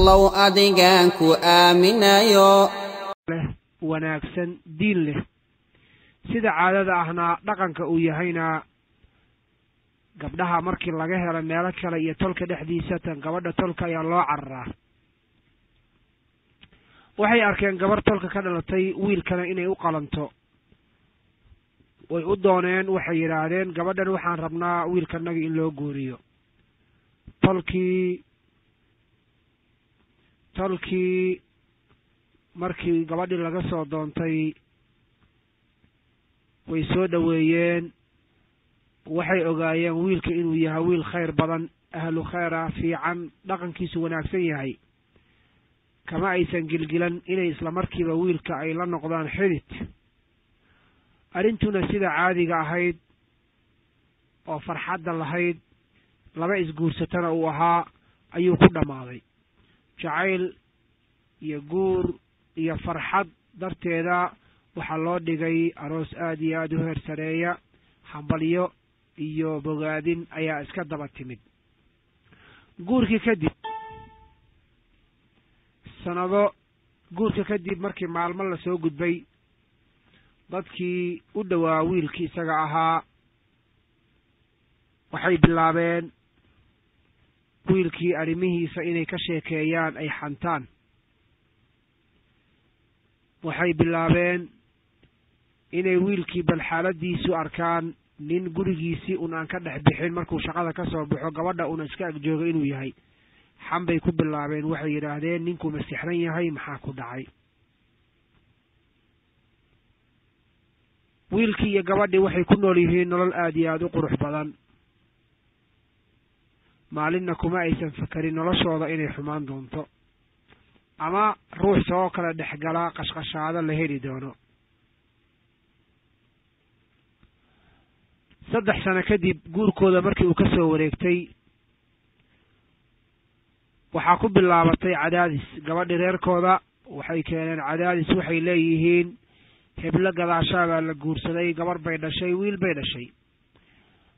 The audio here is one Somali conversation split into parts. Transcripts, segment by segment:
allow adigaan ku aaminayo. Wanaagsan diin leh. Sida caadada ahna dhaqanka uu yahayna gabdhaha markii laga helo meelo kale iyo tolka dhexdiisa tan gabadha tolka ayaa loo cararaa waxay arkeen gabarh tolka ka dhalatay wiilkana inay u qalanto. Way u dooneen waxay yidhaahdeen gabadhan waxaan rabnaa wiilkanagi in loo guuriyo tolkii tolkii markii gabadhii laga soo doontay way soo dhoweeyeen. Waxay ogaayeen wiilka inuu yahay wiil khayr badan ahlu khayr ah fiican dhaqankiisu wanaagsan yahay. Kama aysan gilgilan inay isla markiiba wiilka ay la noqdaan xidid arrintuna sida caadiga ahayd oo farxadda lahayd laba isguursatana uu ahaa ayuu ku dhammaaday jacayl iyo guur iyo farxad darteeda waxaa loo dhigay aroos aada iyo aada u heer sareeya hambalyo iyo bogaadin ayaa iska daba timid. Guurkii kadib sanado guurka kadib markii maalmo la soo gudbay dadkii u dhowaa wiilkii isaga ahaa waxay bilaabeen wiilkii arrimihiisa inay ka sheekeeyaan ay xantaan. Waxay bilaabeen inay wiilkii bal xaaladiisu arkaan nin gurigiisii un aan ka dhex bixin markuu shaqada ka soo baxo gabadha una iska agjooga inuu yahay. Xan bay ku bilaabeen waxay yidhaahdeen ninkuu masixran yahay maxaa ku dhacay? Wiilkii iyo gabadhii waxay ku nool yihiin nolol aada iyo aada u qurux badan maalinna kuma aysan fakarin noloshooda inay xumaan doonto. Ama ruux soo kala dhexgala qashqashaado la heli doono. Saddex sano kadib guurkooda markii uu ka soo wareegtay waxaa ku bilaabatay cadaadis. Gabadhi reerkooda waxay keeneen cadaadis waxay leeyihiin heblo gadaashaa baa la guursaday gabarh bay dhashay wiil bay dhashay.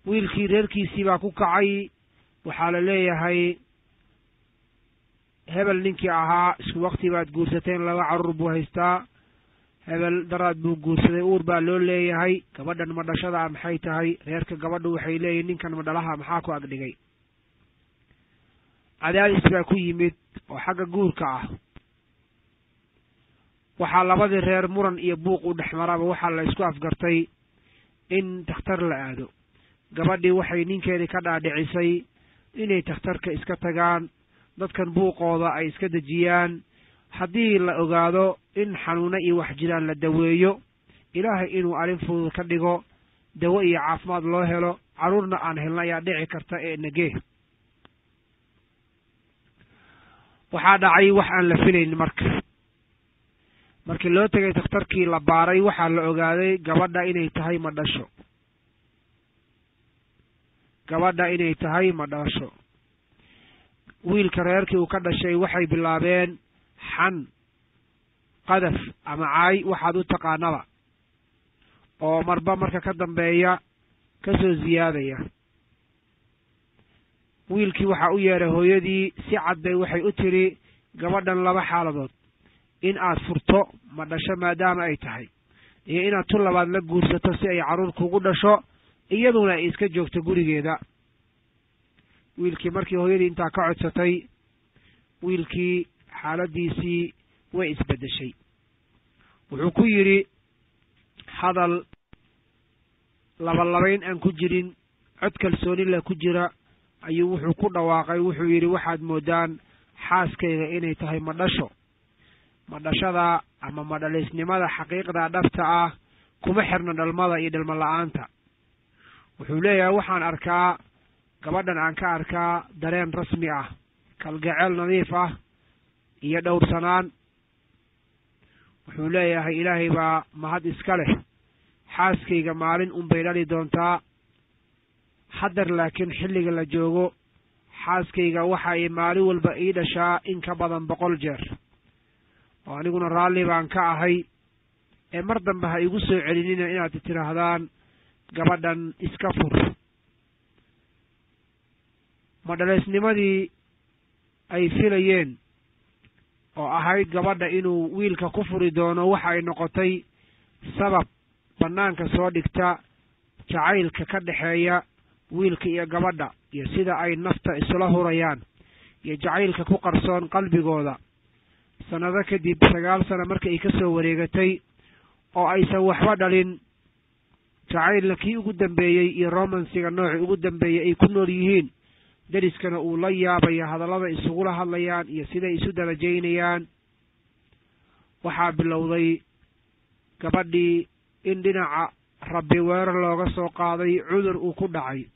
Wiilkii reerkiisii baa ku kacay waxaa la leeyahay hebel ninkii ahaa isku wakti baad guursateen laba carruur buu haystaa. Hebel daraad buu guursaday uur baa loo leeyahay. Gabadhan madhashada maxay tahay? Reerka gabadhu waxay leeyihiin ninkan madhalaha maxaa ku agdhigay cadaadis baa ku yimid oo xagga guurka ah. Waxaa labadii reer muran iyo buuq u dhex maraba waxaa la isku afgartay in takhtar la aado. Gabadhii waxay ninkeedii ka dhaadhicisay inay takhtarka iska tagaan dadkan buuqooda ay iska dejiyaan. Haddii la ogaado in xanuuno iyo wax jiraan la daweeyo ilaahay inuu arrin fudud ka dhigo dawo iyo caafimaad loo helo carruurna aan helno ayaa dhici karta ee nagee waxaa dhacay wax aan la filayn marka. Markii loo tegay takhtarkii la baaray waxaa la ogaaday gabadha inay tahay madhasho gabadha inay tahay madhasho wiilka reerkii uu ka dhashay waxay bilaabeen xan qadaf ama caay waxaad u taqaanaba oo marba marka ka dambeeya ka soo siyaadaya wiilkii waxaa u yeedhay hooyadii si cadday waxay u tidhi gabadhan laba xaaladood in aad furto ma dhasho maadaama ay tahay. Iyo inaad tu labaad la guursato si ay carruur kugu dhasho iyaduna ay iska joogto gurigeeda. Wiilkii markii hooyadii intaa ka codsatay wiilkii xaaladiisii way isbeddeshay. Wuxuu ku yidhi hadal labalabayn aan ku jirin cod kalsooni leh ku jira ayuu wuxuu ku dhawaaqay. Wuxuu yidhi waxaad moodaan xaaskayga inay tahay madhasho. Madhashada ama madhalaysnimada xaqiiqda dhabta ah kuma xirna dhalmada iyo dhalmo la'aanta wuxuu leeyahay waxaan arkaa gabadhan aan ka arkaa dareen rasmi ah kalgaceel nadiif ah iyo dhowrsanaan. Wuxuu leeyahay ilaahay baa mahad iska leh. Xaaskayga maalin unbay dhali doontaa. Haddar laakiin xilliga la joogo xaaskayga waxa ay maalin walba ii dhashaa in ka badan boqol jeer. Oo aniguna raalli baan ka ahay. Ee mar dambe ha igu soo celinina inaad tidhaahdaan gabadhan iska fur madhalaysnimadii ay filayeen oo ahayd gabadha inuu wiilka ku furi doono waxa ay noqotay sabab bannaanka soo dhigta jacaylka ka dhexeeya wiilka iyo gabadha iyo sida ay nafta isula hurayaan iyo jacaylka ku qarsoon qalbigooda. Sannado kadib sagaal sano marka ay ka soo wareegatay oo aysan waxba dhalin jacaylna kii ugu dambeeyey iyo romansiga noocii ugu dambeeyey ay ku nool yihiin. Deriskana uu la yaabaya hadallada isugula hadlayaan iyo siday isu darajaynayaan waxaa bilowday gabadhii in dhinaca rabbi weerar looga soo qaaday cudur uu ku dhacay.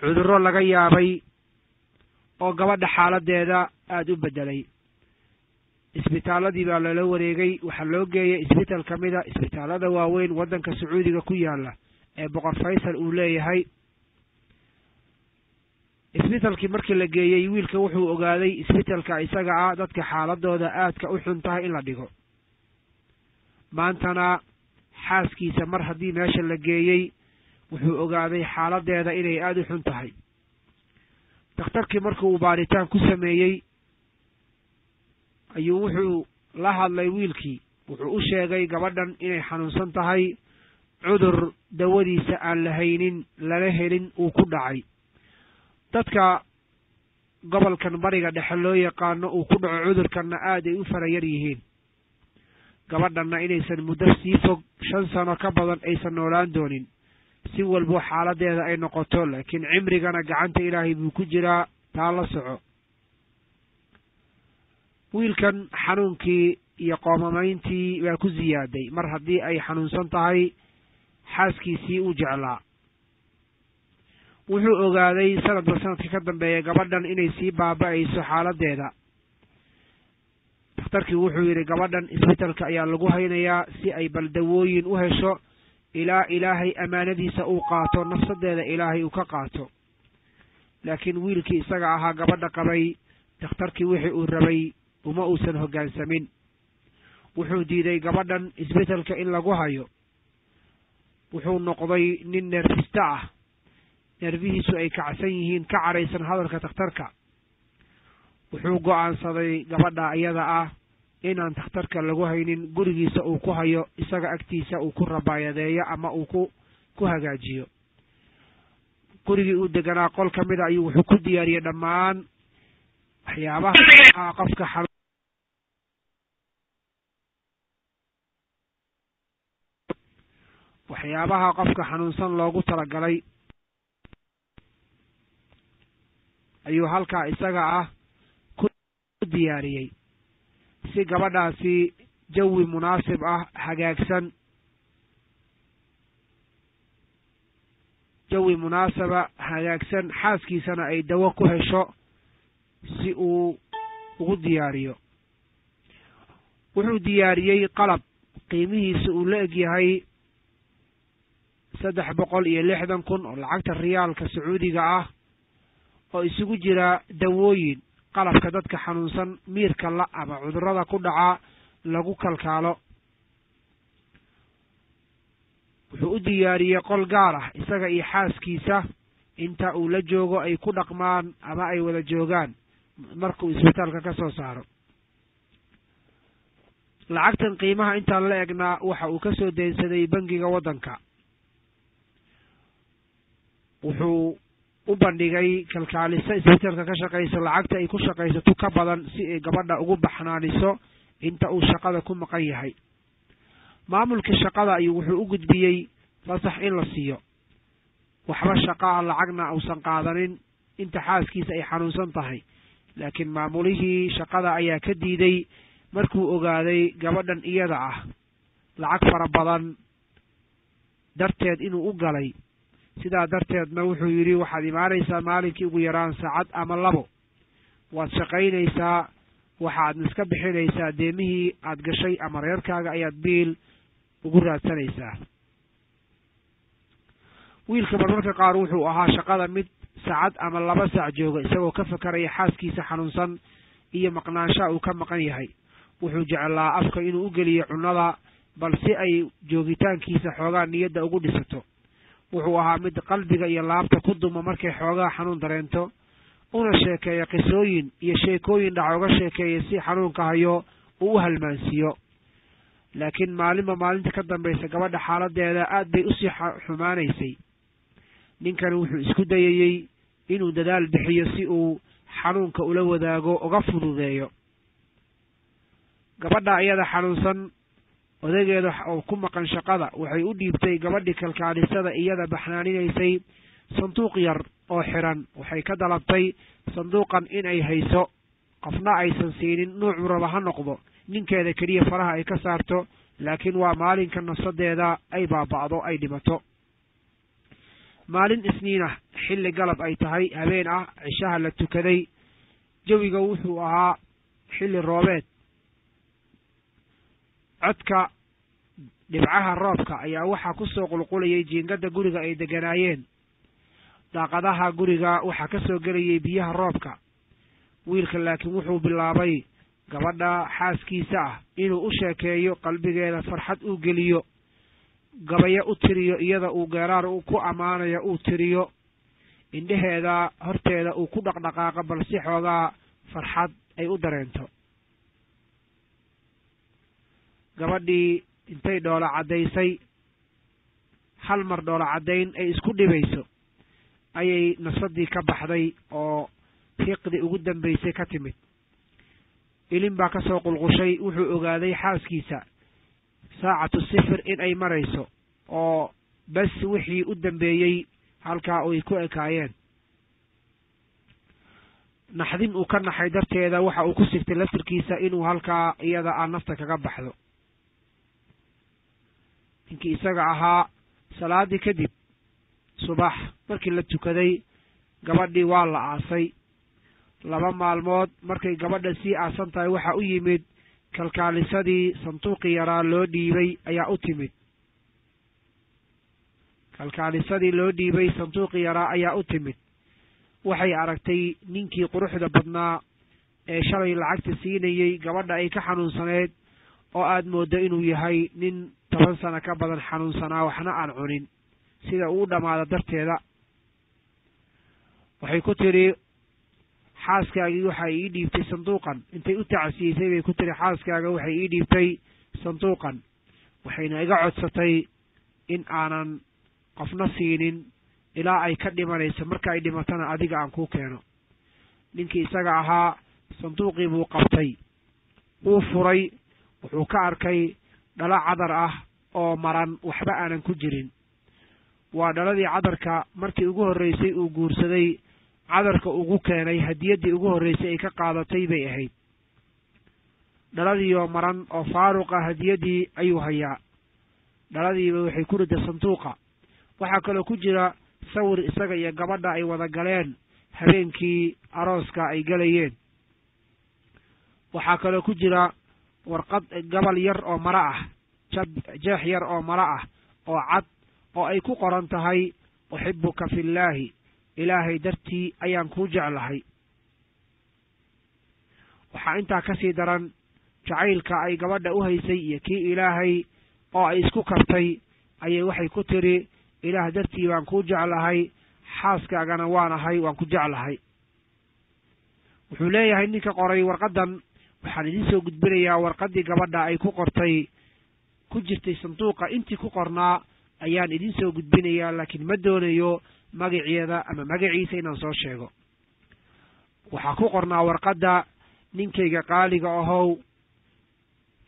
Cudurro laga yaabay oo gabadha xaaladdeeda aada u beddelay isbitaaladii baa lala wareegay. Waxaa loo geeyay isbitaal ka mida isbitaallada waaweyn waddanka sacuudiga ku yaalla ee boqor faysal uu leeyahay. Isbitalkii markii la geeyey wiilka wuxuu ogaaday isbitalka isaga ah dadka xaaladooda aadka u xun tahay in la dhigo. Maantana xaaskiisa mar haddii meesha la geeyey wuxuu ogaaday xaaladdeeda inay aada u xun tahay. Dakhtarkii markii uu baaritaan ku sameeyey ayuu wuxuu la hadlay wiilkii. Wuxuu u sheegay gabadhan inay xanuunsan tahay. Cudur dawadiisa aan la haynin lala helin uu ku dhacay. Dadka gobolkan bariga dhexe loo yaqaano uu ku dhaco cudurkanna aad ay u fara yar yihiin. Gabadhanna inaysan muddo sii fog shan sano ka badan aysan noolaan doonin. Si walbo xaaladdeeda ay noqoto laakiin cimrigana gacanta ilaahay buu ku jiraa taa la soco wiilkan xanuunkii iyo qoomamayntii baa ku siyaaday mar haddii ay xanuunsan tahay xaaskiisii uu jeclaa. Wuxuu ogaaday sanadba sanadka ka dambeeya gabadhan inay sii baaba'ayso xaaladdeeda dakhtarkii wuxuu yidhi gabadhan isbitalka ayaa lagu haynayaa si ay baldawooyin u hesho. Ilaa ilaahay ammaanadiisa uu qaato nafsadeeda ilaahay uu ka qaato. Laakiin wiilkii isaga ahaa gabadha qabay dakhtarkii wixii uu rabay uma uusan hoggaansamin wuxuu diiday gabadhan isbitalka in lagu hayo. Wuxuu noqday nin neerfista ah. Neerfihiisu ay kacsan yihiin ka caraysan hadalka dakhtarka wuxuu go'aansaday gabadha iyada ah inaan dakhtarka lagu haynin gurigiisa uu ku hayo isaga agtiisa uu ku rabaayadeeyo ama uu ku ku hagaajiyo. Gurigii uu deganaa qol ka mida ayuu wuxuu ku diyaariyey dhammaan waxyaabaha qofka waxyaabaha qofka xanuunsan loogu talagalay ayuu halkaa isaga ah ku diyaariyey. Si gabadhaasi jawi munaasib ah hagaagsan jawi munaasaba hagaagsan xaaskiisana ay dawo ku hesho si uu ugu diyaariyo. Wuxuu diyaariyey qalab qiimihiisa uu la egyahay saddex boqol iyo lixdan kun oo lacagta riyaalka sacuudiga ah oo isugu jira dawooyin qalabka dadka xanuunsan miirka la ama cudurrada ku dhaca lagu kalkaalo. Wuxuu u diyaariyey qol gaar ah isaga iyo xaaskiisa. Inta uu la joogo ay ku dhaqmaan ama ay wada joogaan markuu isbitaalka ka soo saaro. Lacagtan qiimaha intaan la egnaa waxa uu ka soo deynsaday bangiga waddanka wuxuu u bandhigay kalkaaliso isbitaalka ka shaqaysa lacagta ay ku shaqaysato ka badan si ay gabadha ugu baxnaaniso inta uu shaqada ku maqan yahay. Maamulka shaqada ayuu wuxuu u gudbiyey fasax in la siiyo. Waxba shaqaa lacagna uusan qaadanin inta xaaskiisa ay xanuunsan tahay. Laakiin maamulihii shaqada ayaa ka diiday markuu ogaaday gabadhan iyada ah. Lacag fara badan darteed inuu u galay sidaa darteedna wuxuu yidhi waxaad imaanaysaa maalinkii ugu yaraan saacad ama labo? Waad shaqaynaysaa waxaadna iska bixinaysaa deemihii aad gashay ama reerkaaga ayaad biil ugu raadsanaysaa. Wiilka marmarka qaar wuxuu ahaa shaqada mid saacad ama laba saac jooga isagoo ka fakaraya xaaskiisa xanuunsan iyo maqnaanshaha uu ka maqan yahay. Wuxuu jeclaa afka inuu u geliyo cunnada bal si ay joogitaankiisa xoogaa niyadda ugu dhisato wuxuu ahaa mid qalbiga iyo laabta ku duma markay xoogaa xanuun dareento una sheekeeya qisooyin iyo sheekooyin dhaca uga sheekeeya si xanuunka hayo uu u halmaansiiyo. Laakiin maalinba maalinta ka dambaysa gabadha xaaladeeda aad bay u sii xumaanaysay. Ninkani wuxuu isku dayayey inuu dadaal bixiyo si uu xanuunka ula wadaago uga fududeeyo. Gabadha iyada xanuunsan odageeda oo ku maqan shaqada waxay u dhiibtay gabadhii kalkaalisada iyada baxnaaninaysay sanduuq yar oo xiran. Waxay ka dalabtay sanduuqan inay hayso qofna aysan siinin nuucu raba ha noqdo. Ninkeeda keliya faraha ay ka saarto laakiin waa maalinka nafsadeeda ay baaba'do ay dhimato maalin isniin ah xilli galab ay tahay habeen ah cishaha la tukaday. Jawiga wuxuu ahaa xilli roobeed codka dhibcaha roobka ayaa waxaa ku soo qulqulayay jiingada guriga ay deganaayeen. Daaqadaha guriga waxaa ka soo gelayay biyaha roobka. Wiilka laakiin wuxuu bilaabay gabadha xaaskiisa ah inuu u sheekeeyo qalbigeeda farxad uu geliyo. Gabayo u tiriyo iyada uu geeraar ku ammaanayo uu tiriyo. Indhaheeda horteeda uu ku dhaqdhaqaaqo bal si xoogaa farxad ay u dareento gabadhii intay dhoola caddaysay hal mar dhoola caddayn ay isku dhibayso ayay nafsadii ka baxday oo hiiqdii ugu dambaysay ka timid. Ilin baa ka soo qulqushay wuxuu ogaaday xaaskiisa saacatu sifir in ay marayso oo bas wixii u dambeeyey halkaa ay ku ekaayeen. Naxdin uu ka naxay darteeda waxa uu ku sigtay laftirkiisa inuu halkaa iyada aan nafta kaga baxdo ninkii isaga ahaa salaadii kadib subax markii la tukaday gabadhii waa la aasay. Laba maalmood markay gabadha sii aasan tahay waxaa u yimid kalkaalisadii sanduuqii yaraa loo dhiibay ayaa u timid. Kalkaalisadii loo dhiibay sanduuqii yaraa ayaa u timid. Waxay aragtay ninkii quruxda badnaa ee shalay lacagta siinayey gabadha ay ka xanuunsaneed oo aad mooddo inuu yahay nin toban sano ka badan xanuunsanaa waxna aan cunin. Sida uu dhammaado darteeda. Waxay ku tidhi xaaskaagii waxay ii dhiibtay sanduuqan. Intay u tacsiyeysay bay ku tiri xaaskaaga waxay ii dhiibtay sanduuqan. Waxayna iga codsatay in aanan qofna siinin ilaa ay ka dhimanayso. Marka ay dhimatana adiga aan kuu keeno. Ninkii isaga ahaa sanduuqii buu qabtay. Wuu furay wuxuu ka arkay dhalo cadar ah oo maran waxba aanan ku jirin. Waa dhaladii cadarka markii ugu horreysay uu guursaday cadarka ugu keenay hadiyaddii ugu horreysay ay ka qaadatay bay ahayd. Dhaladiioo maran oo faaruqa hadiyaddii ayuu hayaa. Dhaladiiba waxay ku ridda sanduuqa. Waxaa kaloo ku jira sawir isaga iyo gabadha ay wada galeen habeenkii arooska ay gelayeen waxaa kaloo ku jira warqad gabal yar oo maro ah jab jeex yar oo maro ah oo cad oo ay ku qoran tahay uxibuka fillaahi. Ilaahay dartii ayaan kuu jeclahay. Waxaa intaa ka sii daran jacaylka ay gabadha u haysay iyo kii ilaahay oo ay isku kartay ayay waxay ku tidhi ilaah dartii baan kuu jeclahay xaaskaagana waan ahay waan ku jeclahay. Wuxuu leeyahay ninka qoray warqaddan waxaan idiin soo gudbinayaa warqaddii gabadha ay ku qortay ku jirtay sanduuqa. Intii ku qornaa ayaan idiin soo gudbinayaa laakiin ma doonayo magaceeda ama magaciisa inaan soo sheego. Waxaa ku qornaa warqadda ninkayga qaaliga ahow.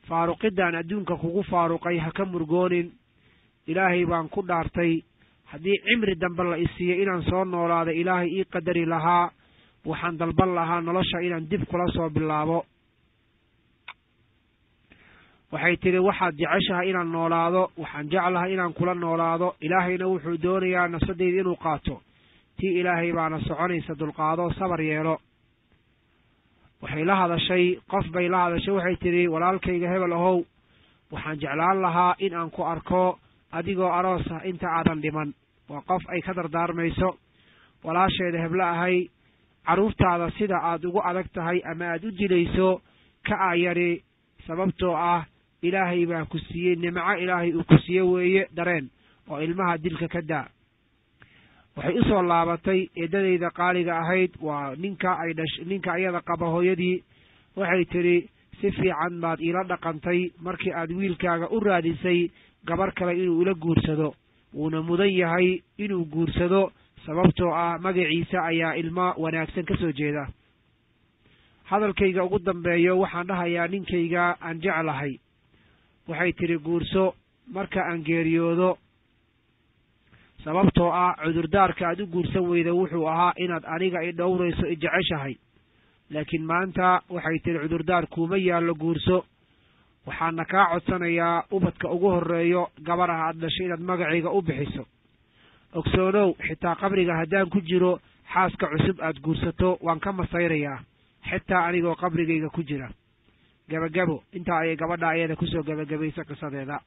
Faaruqidaan adduunka kugu faaruqay ha ka murgoonin. Ilaahay baan ku dhaartay. Haddii cimri dambe la isiiyo inaan soo noolaado ilaahay ii qadari lahaa. Waxaan dalban lahaa nolosha inaan dib kula soo bilaabo waxay tidhi waxaad jeceshahay inaan noolaado waxaan jeclahay inaan kula noolaado. Ilaahayna wuxuu doonayaa nafsadeyda inuu qaato. Tii ilaahay baana soconaysa dulqaado sabar yeelo. Waxay la hadashay qof bay la hadashay waxay tidhi walaalkayga hebel ahow waxaan jeclaan lahaa in aan ku arko adigoo aroos ah inta aadan dhiman. Waa qof ay ka dardaarmayso walaasheeda heblo ahay. Carruurtaada sida aad ugu adag tahay ama aad u dilayso ka aayari sababtoo ah ilaahay baa ku siiyey nimco ilaahay uu ku siiye weeye dareen oo ilmaha dilka ka daa. Waxay u soo laabatay eedadayda qaaliga ahayd waa ninka ay dhash ninka ayada qaba hooyadii. Waxay tidhi si fiican baad iila dhaqantay markii aad wiilkaaga u raadisay gabar kale inuu ila guursado. Wuuna mudan yahay inuu guursado sababtoo ah magaciisa ayaa ilmo wanaagsan ka soo jeeda. Hadalkayga ugu dambeeyo waxaan dhahayaa ninkayga aan jeclahay waxay tidhi guurso marka aan geeriyoodo sababtoo ah cudurdaarka aad u guursan weyda wuxuu ahaa inaad aniga i dhowrayso i jeceshahay. Laakiin maanta waxay tidhi cudurdaar kuuma yaallo guurso. Waxaana kaa codsanayaa ubadka ugu horreeyo gabar ah aad dhashay inaad magacayga u bixiso. Ogsoonow xitaa qabriga haddaan ku jiro xaaska cusub aad guursato waan ka masayrayaa. Xitaa anigoo qabrigayga ku jira gabagabo. Intaa ayay gabadha ayada ku soo gabagabaysa qisadeeda